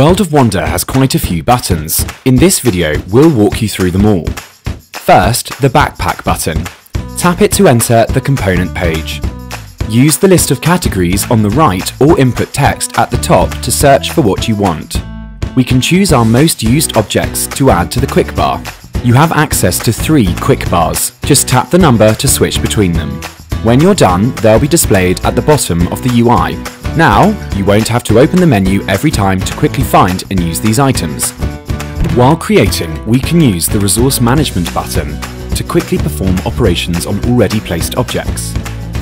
World of Wonder has quite a few buttons. In this video, we'll walk you through them all. First, the backpack button. Tap it to enter the component page. Use the list of categories on the right or input text at the top to search for what you want. We can choose our most used objects to add to the quick bar. You have access to three quick bars. Just tap the number to switch between them. When you're done, they'll be displayed at the bottom of the UI. Now, you won't have to open the menu every time to quickly find and use these items. While creating, we can use the Resource Management button to quickly perform operations on already placed objects.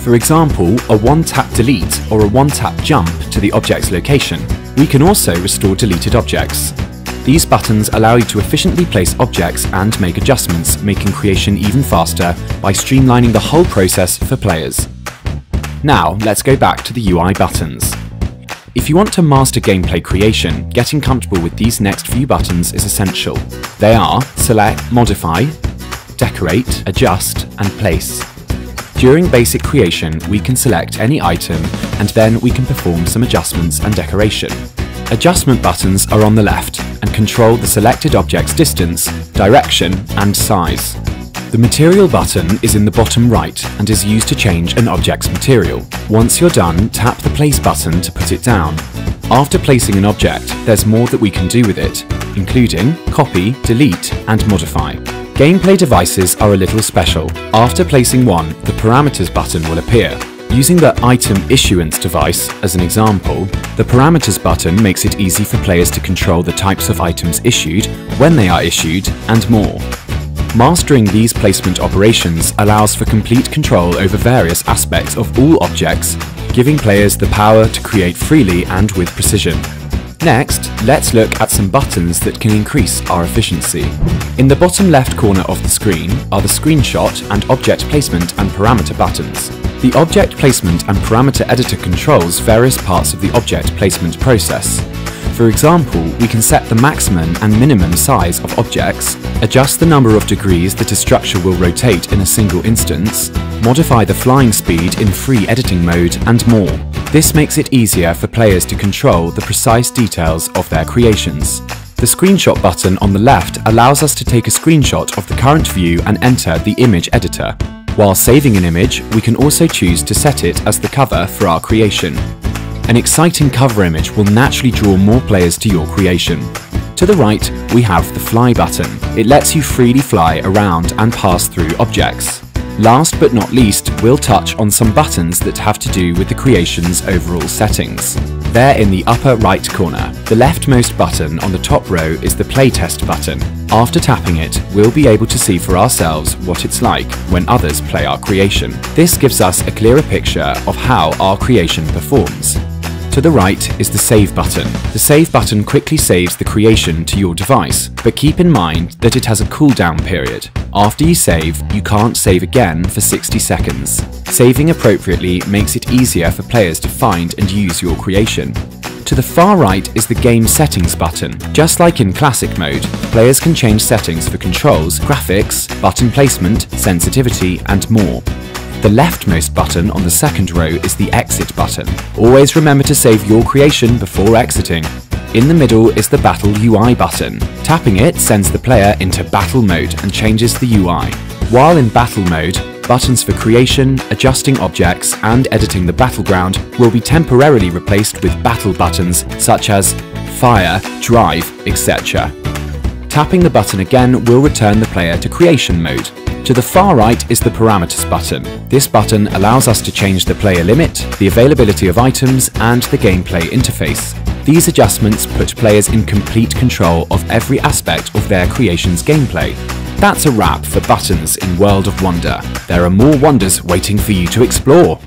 For example, a one-tap delete or a one-tap jump to the object's location. We can also restore deleted objects. These buttons allow you to efficiently place objects and make adjustments, making creation even faster by streamlining the whole process for players. Now, let's go back to the UI buttons. If you want to master gameplay creation, getting comfortable with these next few buttons is essential. They are Select, Modify, Decorate, Adjust, and Place. During basic creation, we can select any item and then we can perform some adjustments and decoration. Adjustment buttons are on the left and control the selected object's distance, direction and size. The material button is in the bottom right and is used to change an object's material. Once you're done, tap the place button to put it down. After placing an object, there's more that we can do with it, including copy, delete and modify. Gameplay devices are a little special. After placing one, the parameters button will appear. Using the item issuance device as an example, the parameters button makes it easy for players to control the types of items issued, when they are issued, and more. Mastering these placement operations allows for complete control over various aspects of all objects, giving players the power to create freely and with precision. Next, let's look at some buttons that can increase our efficiency. In the bottom left corner of the screen are the screenshot and object placement and parameter buttons. The object placement and parameter editor controls various parts of the object placement process. For example, we can set the maximum and minimum size of objects, adjust the number of degrees that a structure will rotate in a single instance, modify the flying speed in free editing mode, and more. This makes it easier for players to control the precise details of their creations. The screenshot button on the left allows us to take a screenshot of the current view and enter the image editor. While saving an image, we can also choose to set it as the cover for our creation. An exciting cover image will naturally draw more players to your creation. To the right, we have the fly button. It lets you freely fly around and pass through objects. Last but not least, we'll touch on some buttons that have to do with the creation's overall settings. They're in the upper right corner. The leftmost button on the top row is the playtest button. After tapping it, we'll be able to see for ourselves what it's like when others play our creation. This gives us a clearer picture of how our creation performs. To the right is the Save button. The Save button quickly saves the creation to your device, but keep in mind that it has a cooldown period. After you save, you can't save again for 60 seconds. Saving appropriately makes it easier for players to find and use your creation. To the far right is the Game Settings button. Just like in Classic mode, players can change settings for controls, graphics, button placement, sensitivity, and more. The leftmost button on the second row is the exit button. Always remember to save your creation before exiting. In the middle is the Battle UI button. Tapping it sends the player into battle mode and changes the UI. While in battle mode, buttons for creation, adjusting objects, and editing the battleground will be temporarily replaced with battle buttons such as fire, drive, etc. Tapping the button again will return the player to creation mode. To the far right is the parameters button. This button allows us to change the player limit, the availability of items, and the gameplay interface. These adjustments put players in complete control of every aspect of their creation's gameplay. That's a wrap for buttons in World of Wonder. There are more wonders waiting for you to explore.